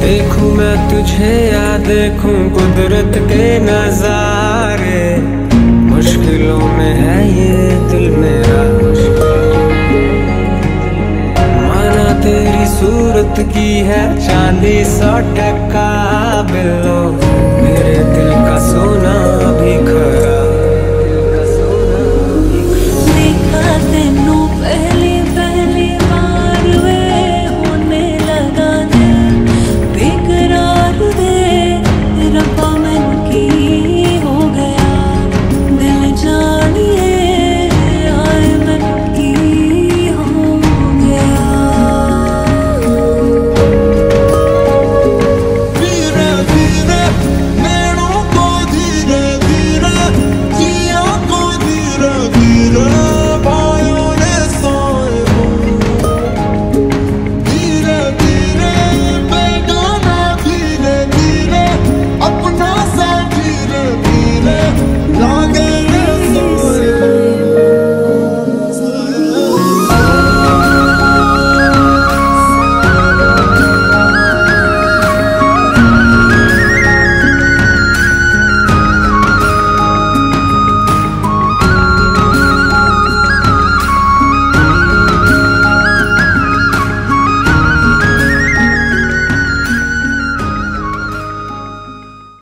देखूँ मैं तुझे या देखूँ कुदरत के नजारे। मुश्किलों में है ये दिल मेरा। माना तेरी सूरत की है चांदी सौ टका बिलो